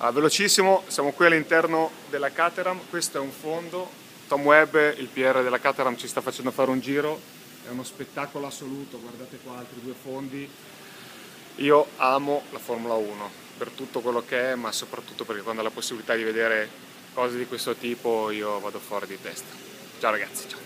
Allora, velocissimo, siamo qui all'interno della Caterham, questo è un fondo, Tom Webb, il PR della Caterham, ci sta facendo fare un giro, è uno spettacolo assoluto, guardate qua altri due fondi. Io amo la Formula 1 per tutto quello che è, ma soprattutto perché quando ho la possibilità di vedere cose di questo tipo io vado fuori di testa. Ciao ragazzi, ciao!